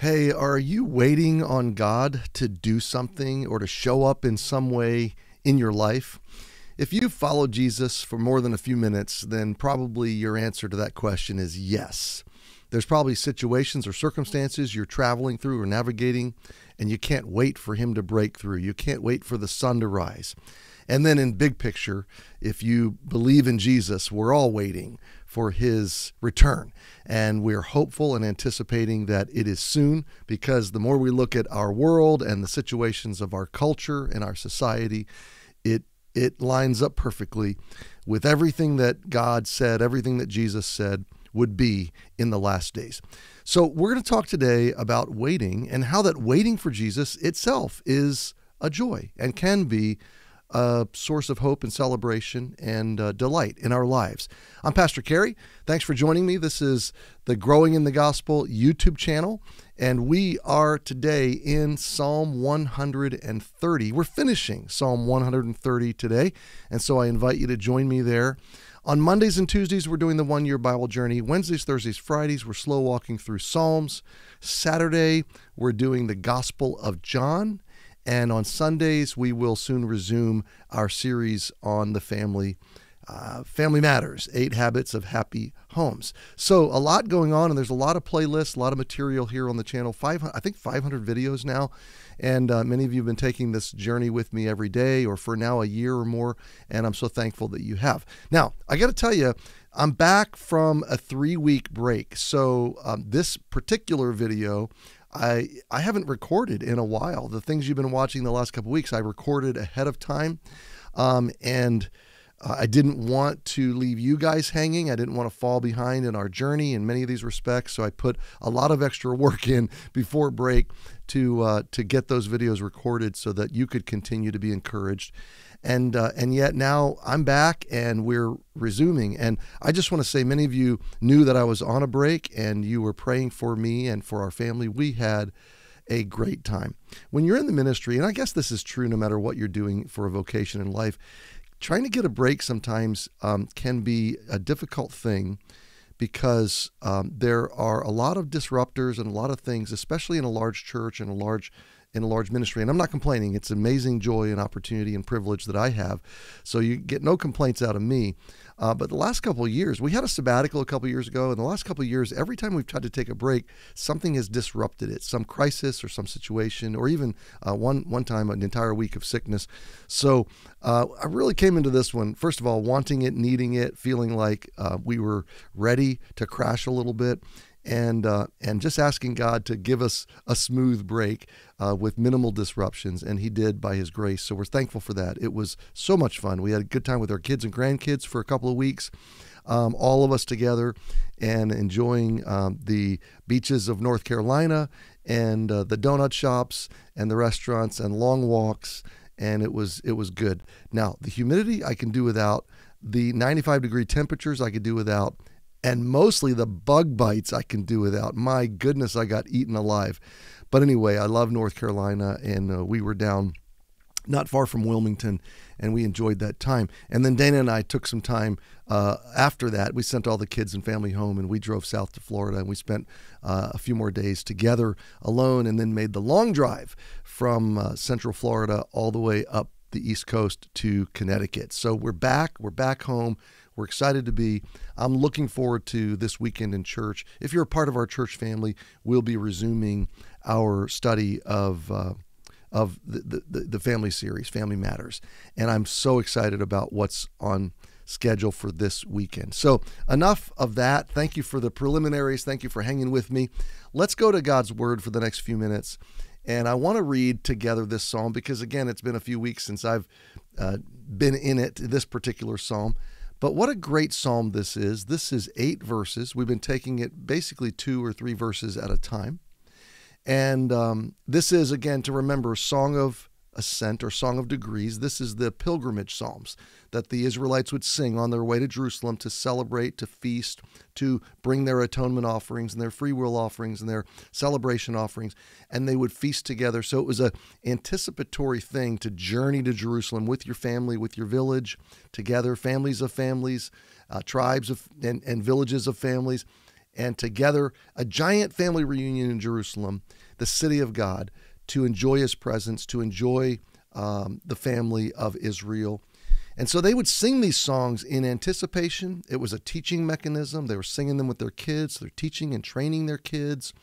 Hey, are you waiting on God to do something or to show up in some way in your life? If you've followed Jesus for more than a few minutes, then probably your answer to that question is yes. There's probably situations or circumstances you're traveling through or navigating, and you can't wait for Him to break through. You can't wait for the sun to rise. And then, in big picture, if you believe in Jesus, we're all waiting for his return. And we're hopeful and anticipating that it is soon because the more we look at our world and the situations of our culture and our society, it it lines up perfectly with everything that God said, everything that Jesus said would be in the last days. So, we're going to talk today about waiting and how that waiting for Jesus itself is a joy and can be a source of hope and celebration and uh, delight in our lives. I'm Pastor Cary. Thanks for joining me. This is the Growing in the Gospel YouTube channel, and we are today in Psalm 130. We're finishing Psalm 130 today, and so I invite you to join me there. On Mondays and Tuesdays, we're doing the one year Bible journey. Wednesdays, Thursdays, Fridays, we're slow walking through Psalms. Saturday, we're doing the Gospel of John. And on Sundays, we will soon resume our series on the family. Uh, family Matters, Eight Habits of Happy Homes. So, a lot going on, and there's a lot of playlists, a lot of material here on the channel. Five, I think 500 videos now. And uh, many of you have been taking this journey with me every day or for now a year or more. And I'm so thankful that you have. Now, I got to tell you, I'm back from a three week break. So, um, this particular video I I haven't recorded in a while. The things you've been watching the last couple weeks, I recorded ahead of time, um, and uh, I didn't want to leave you guys hanging. I didn't want to fall behind in our journey in many of these respects. So I put a lot of extra work in before break to uh, to get those videos recorded so that you could continue to be encouraged and uh, and yet now I'm back and we're resuming. And I just want to say, many of you knew that I was on a break, and you were praying for me and for our family. We had a great time. When you're in the ministry, and I guess this is true no matter what you're doing for a vocation in life, trying to get a break sometimes um, can be a difficult thing because um, there are a lot of disruptors and a lot of things, especially in a large church and a large in a large ministry. And I'm not complaining. It's amazing joy and opportunity and privilege that I have. So you get no complaints out of me. Uh, but the last couple of years, we had a sabbatical a couple of years ago. And the last couple of years, every time we've tried to take a break, something has disrupted it, some crisis or some situation, or even uh, one one time an entire week of sickness. So uh, I really came into this one first of all wanting it, needing it, feeling like uh, we were ready to crash a little bit and uh, and just asking God to give us a smooth break uh, with minimal disruptions, and He did by His grace. So we're thankful for that. It was so much fun. We had a good time with our kids and grandkids for a couple of weeks, um, all of us together, and enjoying um, the beaches of North Carolina and uh, the donut shops and the restaurants and long walks. And it was it was good. Now the humidity I can do without. The 95 degree temperatures I could do without and mostly the bug bites I can do without. My goodness, I got eaten alive. But anyway, I love North Carolina, and uh, we were down not far from Wilmington, and we enjoyed that time. And then Dana and I took some time uh, after that. We sent all the kids and family home, and we drove south to Florida, and we spent uh, a few more days together alone, and then made the long drive from uh, Central Florida all the way up the East Coast to Connecticut. So we're back. We're back home. We're excited to be. I'm looking forward to this weekend in church. If you're a part of our church family, we'll be resuming our study of. Uh, of the, the, the family series, Family Matters. And I'm so excited about what's on schedule for this weekend. So, enough of that. Thank you for the preliminaries. Thank you for hanging with me. Let's go to God's Word for the next few minutes. And I want to read together this psalm because, again, it's been a few weeks since I've uh, been in it, this particular psalm. But what a great psalm this is. This is eight verses. We've been taking it basically two or three verses at a time. And um, this is, again, to remember, Song of ascent or song of degrees. This is the pilgrimage psalms that the Israelites would sing on their way to Jerusalem to celebrate, to feast, to bring their atonement offerings and their free will offerings and their celebration offerings, and they would feast together. So it was a anticipatory thing to journey to Jerusalem with your family, with your village, together, families of families, uh, tribes of and, and villages of families and together a giant family reunion in Jerusalem, the city of God, to enjoy his presence, to enjoy um, the family of Israel. And so they would sing these songs in anticipation. It was a teaching mechanism. They were singing them with their kids, they're teaching and training their kids.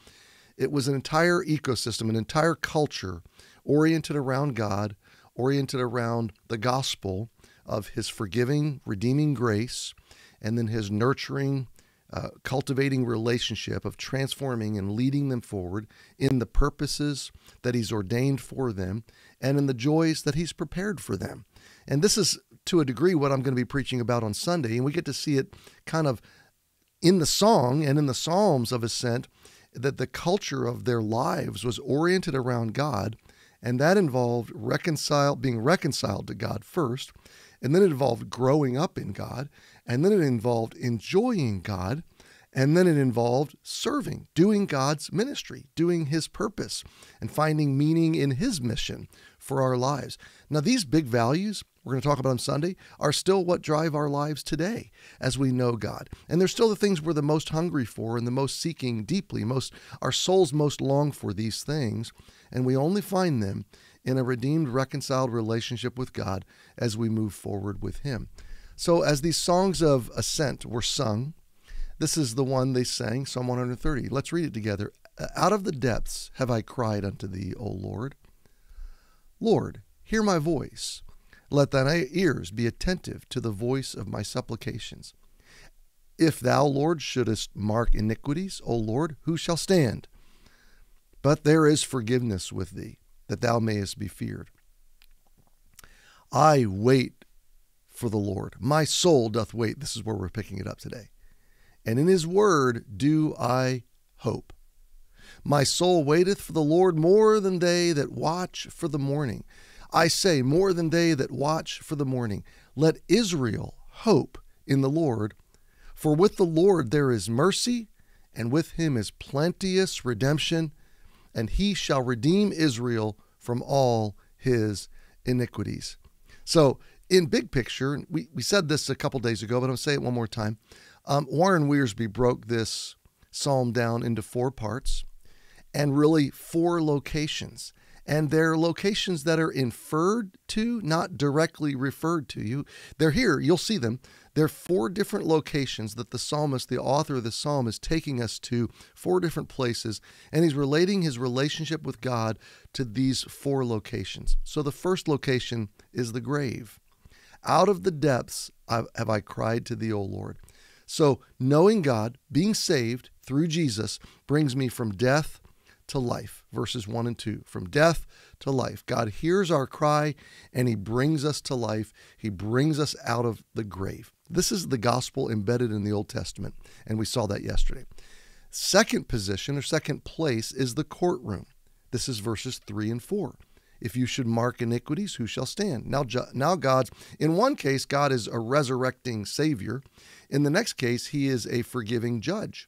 It was an entire ecosystem, an entire culture oriented around God, oriented around the gospel of his forgiving, redeeming grace, and then his nurturing, uh, cultivating relationship of transforming and leading them forward in the purposes that he's ordained for them and in the joys that he's prepared for them. And this is to a degree what I'm going to be preaching about on Sunday. And we get to see it kind of in the song and in the Psalms of Ascent that the culture of their lives was oriented around God. And that involved reconcile, being reconciled to God first. And then it involved growing up in God. And then it involved enjoying God. And then it involved serving, doing God's ministry, doing His purpose, and finding meaning in His mission for our lives. Now, these big values we're going to talk about on Sunday are still what drive our lives today as we know God. And they're still the things we're the most hungry for and the most seeking deeply. Most our souls most long for these things, and we only find them in a redeemed, reconciled relationship with God as we move forward with Him. So, as these songs of ascent were sung, this is the one they sang, Psalm 130. Let's read it together. Out of the depths have I cried unto thee, O Lord. Lord, hear my voice. Let thine ears be attentive to the voice of my supplications. If thou, Lord, shouldest mark iniquities, O Lord, who shall stand? But there is forgiveness with thee, that thou mayest be feared. I wait for the Lord. My soul doth wait. This is where we're picking it up today. And in his word do I hope. My soul waiteth for the Lord more than they that watch for the morning. I say, more than they that watch for the morning. Let Israel hope in the Lord. For with the Lord there is mercy, and with him is plenteous redemption, and he shall redeem Israel from all his iniquities. So, in big picture, we, we said this a couple days ago, but I'll say it one more time. Um, Warren Wiersbe broke this psalm down into four parts and really four locations. And they're locations that are inferred to, not directly referred to. You, they're here. You'll see them. There are four different locations that the psalmist, the author of the psalm, is taking us to. Four different places, and he's relating his relationship with God to these four locations. So the first location is the grave. Out of the depths have I cried to thee, O Lord. So knowing God, being saved through Jesus, brings me from death to life. Verses 1 and 2. From death to life. God hears our cry and he brings us to life. He brings us out of the grave. This is the gospel embedded in the Old Testament, and we saw that yesterday. Second position or second place is the courtroom. This is verses 3 and 4. If you should mark iniquities, who shall stand? Now, now God's, in one case, God is a resurrecting Savior. In the next case, He is a forgiving judge.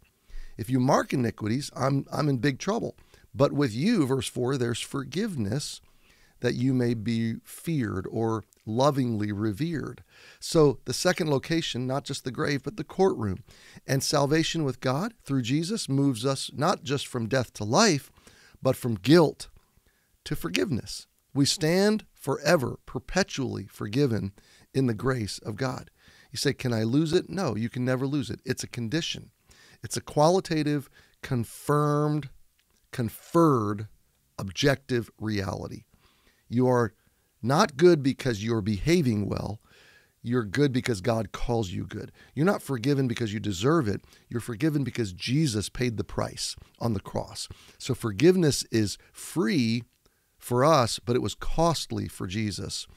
If you mark iniquities, I'm, I'm in big trouble. But with you, verse 4, there's forgiveness that you may be feared or lovingly revered. So the second location, not just the grave, but the courtroom. And salvation with God through Jesus moves us not just from death to life, but from guilt to forgiveness. We stand forever, perpetually forgiven in the grace of God. You say, Can I lose it? No, you can never lose it. It's a condition, it's a qualitative, confirmed conferred objective reality. You are not good because you're behaving well. You're good because God calls you good. You're not forgiven because you deserve it. You're forgiven because Jesus paid the price on the cross. So forgiveness is free for us, but it was costly for Jesus.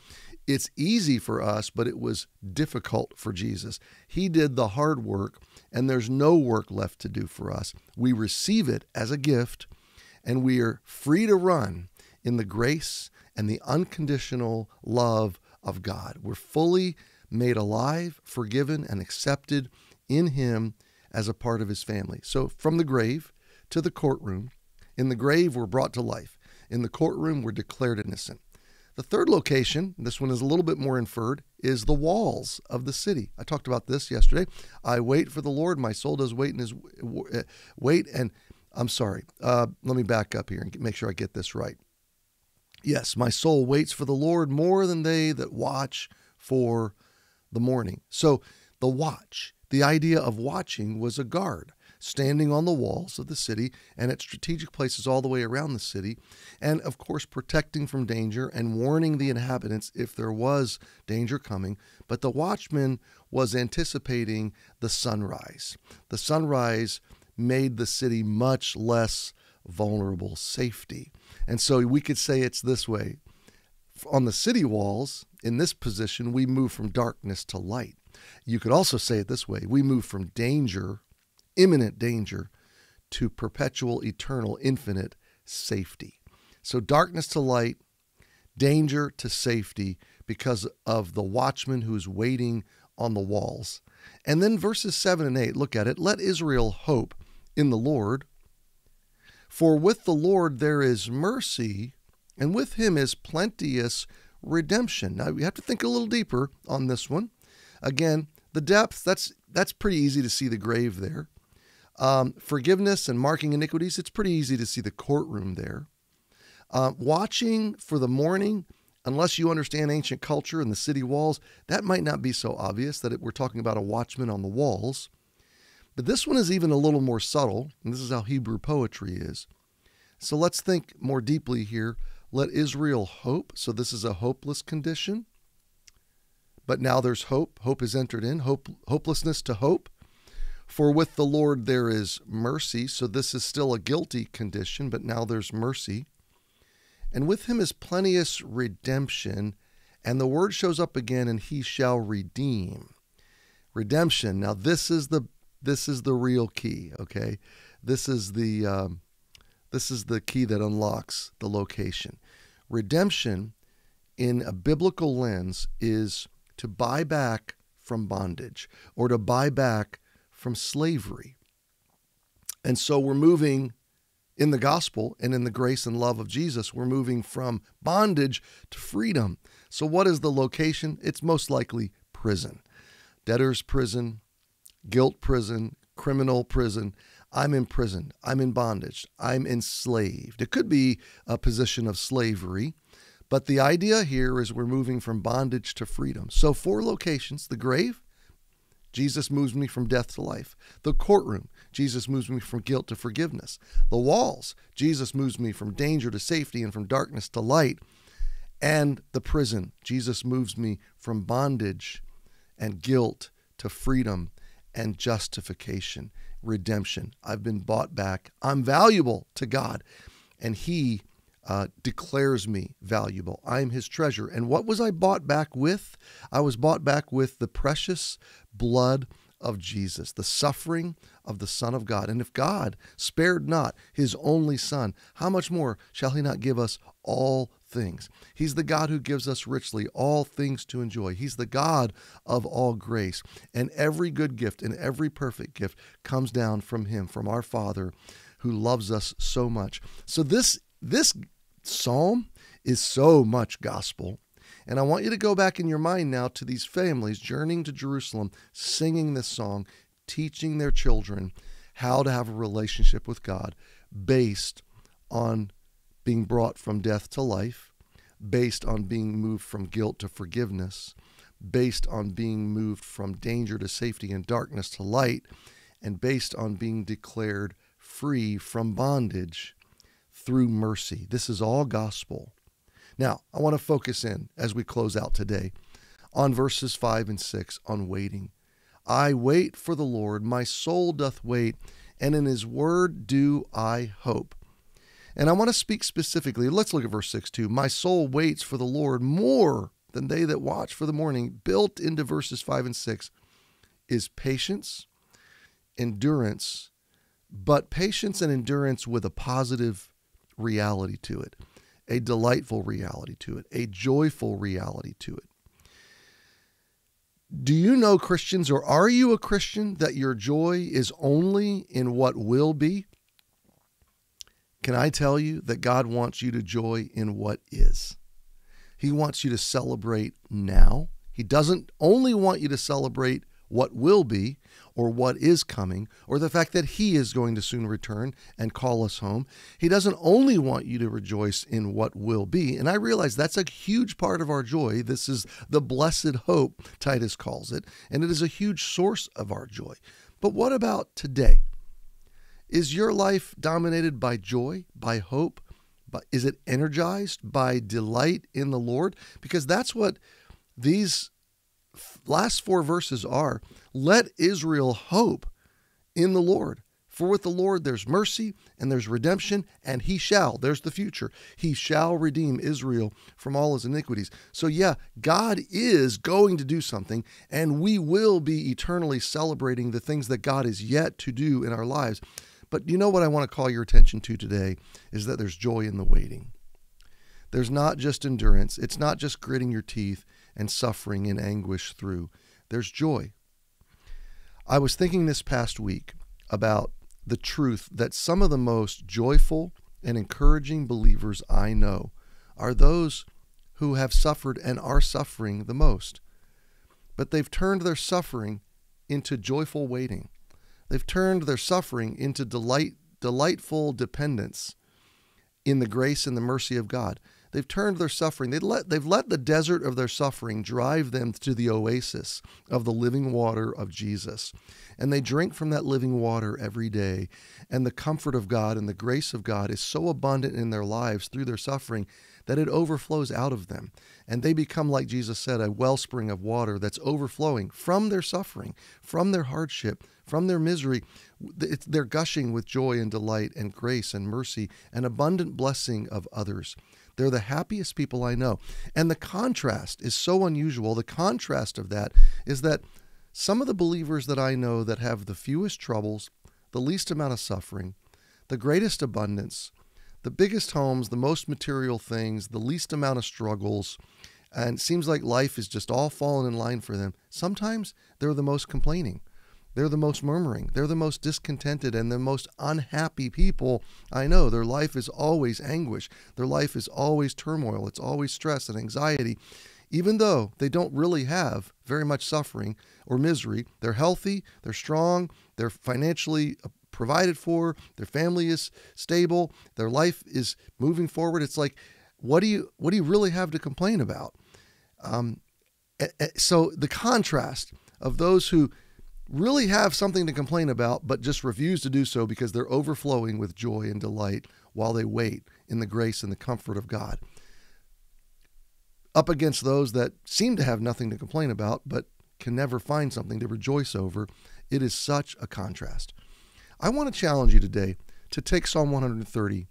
It's easy for us, but it was difficult for Jesus. He did the hard work, and there's no work left to do for us. We receive it as a gift and we are free to run in the grace and the unconditional love of God. We're fully made alive, forgiven, and accepted in Him as a part of His family. So from the grave to the courtroom, in the grave, we're brought to life. In the courtroom, we're declared innocent. The third location, this one is a little bit more inferred, is the walls of the city. I talked about this yesterday. I wait for the Lord. My soul does wait in his wait. And I'm sorry. Uh, let me back up here and make sure I get this right. Yes, my soul waits for the Lord more than they that watch for the morning. So the watch, the idea of watching was a guard standing on the walls of the city and at strategic places all the way around the city, and of course, protecting from danger and warning the inhabitants if there was danger coming. But the watchman was anticipating the sunrise. The sunrise made the city much less vulnerable safety. And so we could say it's this way on the city walls, in this position, we move from darkness to light. You could also say it this way we move from danger imminent danger to perpetual, eternal, infinite safety. So, darkness to light, danger to safety because of the watchman who's waiting on the walls. And then verses 7 and 8, look at it. Let Israel hope in the Lord. For with the Lord there is mercy, and with him is plenteous redemption. Now, we have to think a little deeper on this one. Again, the depth, that's, that's pretty easy to see the grave there. Um, forgiveness and marking iniquities, it's pretty easy to see the courtroom there. Uh, watching for the morning, unless you understand ancient culture and the city walls, that might not be so obvious that it, we're talking about a watchman on the walls. But this one is even a little more subtle, and this is how Hebrew poetry is. So let's think more deeply here. Let Israel hope. So this is a hopeless condition. But now there's hope. Hope is entered in. Hope, hopelessness to hope. For with the Lord there is mercy. So this is still a guilty condition, but now there's mercy. And with him is plenteous redemption. And the word shows up again, and he shall redeem. Redemption. Now this is the this is the real key. Okay, this is the um, this is the key that unlocks the location. Redemption, in a biblical lens, is to buy back from bondage or to buy back from slavery. And so we're moving in the gospel and in the grace and love of Jesus, we're moving from bondage to freedom. So, what is the location? It's most likely prison, debtor's prison, guilt prison, criminal prison. I'm in prison. I'm in bondage. I'm enslaved. It could be a position of slavery, but the idea here is we're moving from bondage to freedom. So, four locations the grave, Jesus moves me from death to life. The courtroom, Jesus moves me from guilt to forgiveness. The walls, Jesus moves me from danger to safety and from darkness to light. And the prison, Jesus moves me from bondage and guilt to freedom and justification, redemption. I've been bought back. I'm valuable to God. And He uh, declares me valuable. I am his treasure. And what was I bought back with? I was bought back with the precious blood of Jesus, the suffering of the Son of God. And if God spared not his only Son, how much more shall he not give us all things? He's the God who gives us richly all things to enjoy. He's the God of all grace. And every good gift and every perfect gift comes down from him, from our Father who loves us so much. So this this psalm is so much gospel. And I want you to go back in your mind now to these families journeying to Jerusalem, singing this song, teaching their children how to have a relationship with God based on being brought from death to life, based on being moved from guilt to forgiveness, based on being moved from danger to safety and darkness to light, and based on being declared free from bondage through mercy. This is all gospel. Now, I want to focus in as we close out today on verses 5 and 6 on waiting. I wait for the Lord, my soul doth wait, and in his word do I hope. And I want to speak specifically. Let's look at verse 6 too. My soul waits for the Lord more than they that watch for the morning. Built into verses 5 and 6 is patience, endurance, but patience and endurance with a positive reality to it, a delightful reality to it, a joyful reality to it. Do you know Christians, or are you a Christian, that your joy is only in what will be? Can I tell you that God wants you to joy in what is? He wants you to celebrate now. He doesn't only want you to celebrate what will be or what is coming or the fact that He is going to soon return and call us home. He doesn't only want you to rejoice in what will be. And I realize that's a huge part of our joy. This is the blessed hope, Titus calls it, and it is a huge source of our joy. But what about today? Is your life dominated by joy, by hope? But is it energized by delight in the Lord? Because that's what these last four verses are. Let Israel hope in the Lord. For with the Lord there's mercy and there's redemption, and he shall, there's the future, he shall redeem Israel from all his iniquities. So, yeah, God is going to do something, and we will be eternally celebrating the things that God is yet to do in our lives. But you know what I want to call your attention to today is that there's joy in the waiting. There's not just endurance, it's not just gritting your teeth and suffering and anguish through. There's joy. I was thinking this past week about the truth that some of the most joyful and encouraging believers I know are those who have suffered and are suffering the most. But they've turned their suffering into joyful waiting. They've turned their suffering into delight, delightful dependence in the grace and the mercy of God. They've turned their suffering. They've let, they've let the desert of their suffering drive them to the oasis of the living water of Jesus. And they drink from that living water every day. And the comfort of God and the grace of God is so abundant in their lives through their suffering that it overflows out of them. And they become, like Jesus said, a wellspring of water that's overflowing from their suffering, from their hardship, from their misery. they're gushing with joy and delight and grace and mercy and abundant blessing of others. They're the happiest people I know. And the contrast is so unusual. The contrast of that is that some of the believers that I know that have the fewest troubles, the least amount of suffering, the greatest abundance, the biggest homes, the most material things, the least amount of struggles, and seems like life is just all falling in line for them. Sometimes they're the most complaining. They're the most murmuring. They're the most discontented and the most unhappy people I know. Their life is always anguish. Their life is always turmoil. It's always stress and anxiety. Even though they don't really have very much suffering or misery, they're healthy, they're strong, they're financially provided for, their family is stable, their life is moving forward. It's like, what do you what do you really have to complain about? Um, so the contrast of those who really have something to complain about, but just refuse to do so because they're overflowing with joy and delight while they wait in the grace and the comfort of God. Up against those that seem to have nothing to complain about, but can never find something to rejoice over, it is such a contrast. I want to challenge you today to take Psalm 130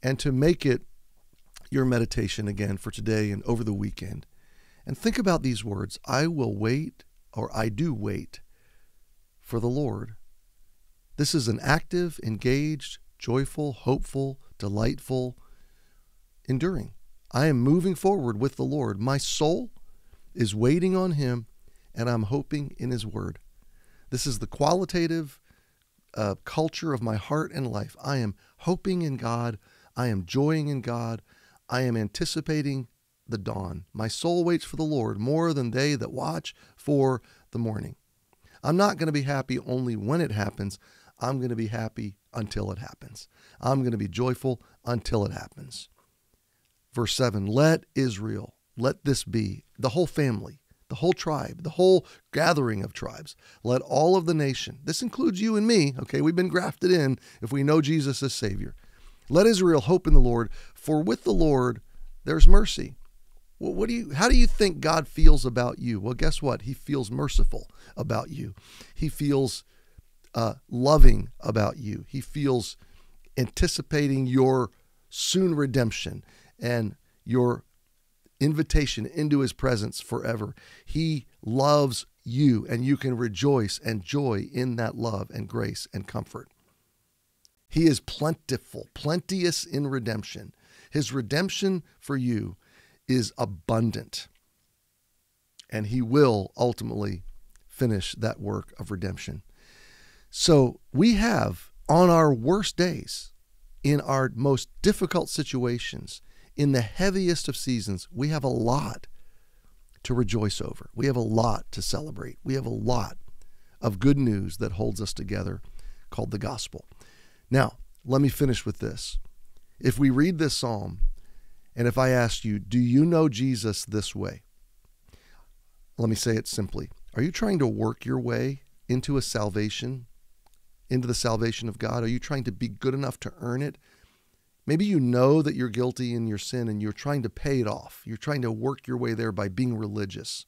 and to make it your meditation again for today and over the weekend. And think about these words I will wait, or I do wait for the Lord. This is an active, engaged, joyful, hopeful, delightful, enduring. I am moving forward with the Lord. My soul is waiting on Him, and I'm hoping in His Word. This is the qualitative uh, culture of my heart and life. I am hoping in God. I am joying in God. I am anticipating the dawn. My soul waits for the Lord more than they that watch for the morning. I'm not going to be happy only when it happens. I'm going to be happy until it happens. I'm going to be joyful until it happens. Verse 7 Let Israel, let this be, the whole family, the whole tribe, the whole gathering of tribes, let all of the nation, this includes you and me, okay, we've been grafted in if we know Jesus as Savior. Let Israel hope in the Lord, for with the Lord there's mercy what do you how do you think God feels about you? Well, guess what? He feels merciful about you. He feels uh, loving about you. He feels anticipating your soon redemption and your invitation into his presence forever. He loves you, and you can rejoice and joy in that love and grace and comfort. He is plentiful, plenteous in redemption. His redemption for you is abundant. And he will ultimately finish that work of redemption. So we have on our worst days, in our most difficult situations, in the heaviest of seasons, we have a lot to rejoice over. We have a lot to celebrate. We have a lot of good news that holds us together called the gospel. Now, let me finish with this. If we read this psalm, and if I asked you, do you know Jesus this way? Let me say it simply. Are you trying to work your way into a salvation, into the salvation of God? Are you trying to be good enough to earn it? Maybe you know that you're guilty in your sin and you're trying to pay it off. You're trying to work your way there by being religious.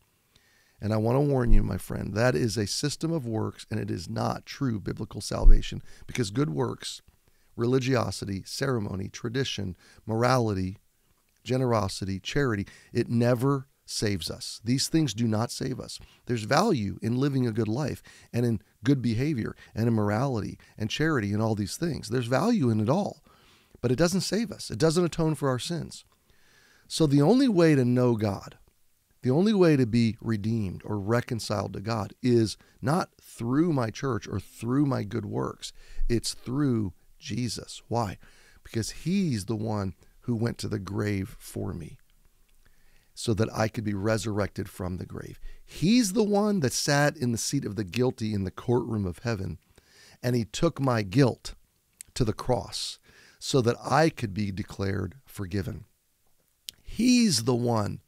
And I want to warn you, my friend, that is a system of works and it is not true biblical salvation because good works, religiosity, ceremony, tradition, morality, generosity, charity, it never saves us. These things do not save us. There's value in living a good life and in good behavior and in morality and charity and all these things. There's value in it all but it doesn't save us. It doesn't atone for our sins. So the only way to know God, the only way to be redeemed or reconciled to God is not through my church or through my good works. It's through Jesus. Why? Because he's the one who went to the grave for me so that I could be resurrected from the grave. He's the one that sat in the seat of the guilty in the courtroom of heaven, and he took my guilt to the cross so that I could be declared forgiven. He's the one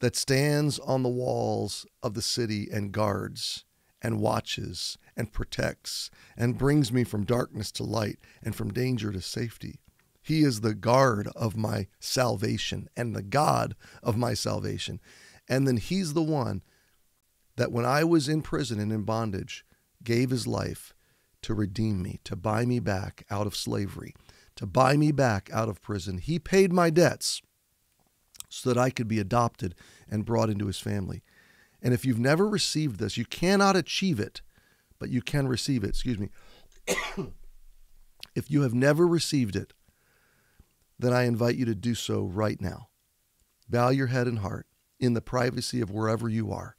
that stands on the walls of the city and guards and watches and protects and brings me from darkness to light and from danger to safety. He is the guard of my salvation and the God of my salvation. And then He's the one that when I was in prison and in bondage, gave His life to redeem me, to buy me back out of slavery to buy me back out of prison. He paid my debts so that I could be adopted and brought into his family. And if you've never received this, you cannot achieve it, but you can receive it. Excuse me. if you have never received it, then I invite you to do so right now. Bow your head and heart in the privacy of wherever you are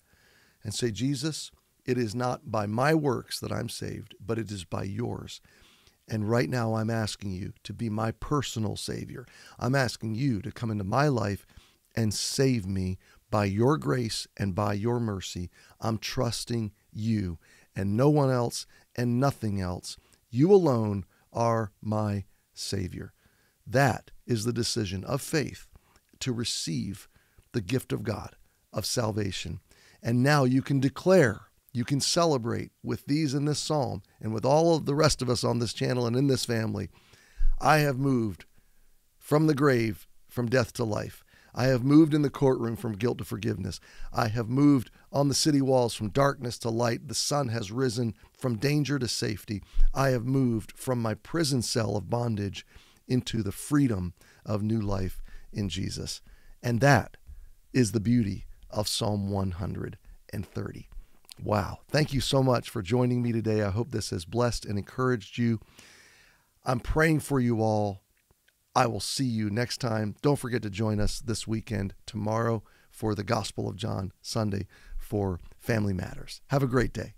and say, Jesus, it is not by my works that I'm saved, but it is by yours. And right now, I'm asking you to be my personal Savior. I'm asking you to come into my life and save me by your grace and by your mercy. I'm trusting you and no one else and nothing else. You alone are my Savior. That is the decision of faith to receive the gift of God of salvation. And now you can declare you can celebrate with these in this psalm and with all of the rest of us on this channel and in this family. I have moved from the grave, from death to life. I have moved in the courtroom from guilt to forgiveness. I have moved on the city walls from darkness to light. The sun has risen from danger to safety. I have moved from my prison cell of bondage into the freedom of new life in Jesus. And that is the beauty of Psalm 130. Wow. Thank you so much for joining me today. I hope this has blessed and encouraged you. I'm praying for you all. I will see you next time. Don't forget to join us this weekend, tomorrow, for the Gospel of John, Sunday for Family Matters. Have a great day.